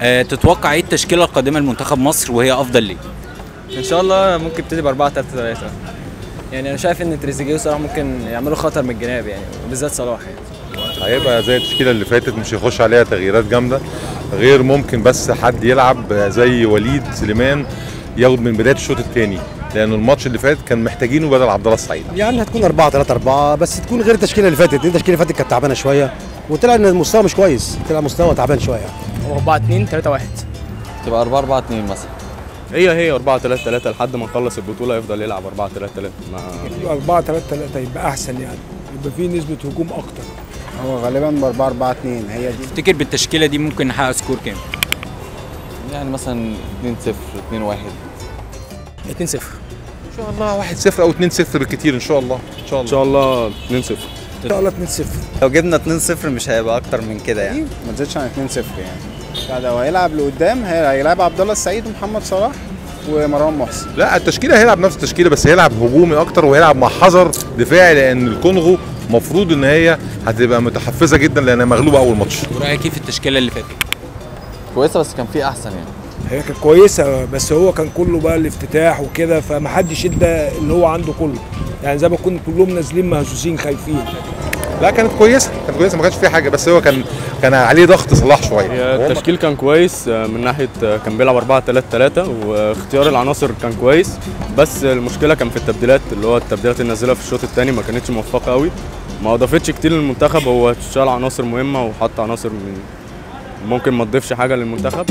آه تتوقع إيه التشكيلة القادمة لمنتخب مصر وهي أفضل ليه؟ إن شاء الله ممكن تبتدي ب 4 3 3 يعني أنا شايف إن تريزيجيه صراحة ممكن يعملوا خطر من الجناب يعني وبالذات صلاح يعني. هيبقى زي التشكيلة اللي فاتت مش هيخش عليها تغييرات جامدة غير ممكن بس حد يلعب زي وليد سليمان ياخد من بداية الشوط الثاني لأن الماتش اللي فات كان محتاجينه بدل عبد الله السعيد. يعني هتكون 4 3 4 بس تكون غير التشكيلة اللي فاتت. التشكيلة اللي فاتت كانت تعبانة شوية وطلع إن المستوى مش كويس طلع مستوى تعبان شوية. يعني. 4 2 3 1 تبقى 4 4 2 مثلا. هي هي 4 3 3 لحد ما نخلص البطولة يفضل يلعب 4 3 3 ما 4 3 3 يبقى أحسن يعني. يبقى في نسبة هجوم أكتر. هو غالبا ب 4 4 2 هي دي. تفتكر بالتشكيلة دي ممكن نحقق سكور كام؟ يعني مثلا 2 0 2 1 2 0 إن شاء الله 1 0 أو 2 0 بالكتير إن شاء الله. إن شاء إن الله شاء الله 2 0 إن شاء الله 2 0 لو جبنا 2 0 مش هيبقى أكتر من كده يعني. ما تزيدش عن 2 0 يعني. بعد هو هيلعب لقدام هي- هيلعب عبد الله السعيد ومحمد صلاح ومروان محسن. لا التشكيلة هيلعب نفس التشكيلة بس هيلعب هجومي أكتر وهيلعب مع حذر دفاعي لأن الكونغو المفروض إن هي هتبقى متحفزة جدا لأنها مغلوبة أول ماتش. ورأيك إيه في التشكيلة اللي فاتت؟ كويسة بس كان في أحسن يعني. هي كانت كويسة بس هو كان كله بقى الافتتاح وكده فمحدش ادى اللي هو عنده كله. يعني زي ما كنا كلهم نازلين مهزوزين خايفين. لا كانت كويسة كانت كويسة ما كانش فيها حاجة بس هو كان كان عليه ضغط صلاح شوية. التشكيل كان كويس آه، من ناحية آه، كان بيلعب 4 3 3 واختيار العناصر كان كويس بس المشكلة كان في التبديلات اللي هو التبديلات اللي نزلها في الشوط الثاني ما كانتش موفقة قوي ما أضافتش كتير للمنتخب هو شال عناصر مهمة وحط عناصر من ممكن ما تضيفش حاجة للمنتخب.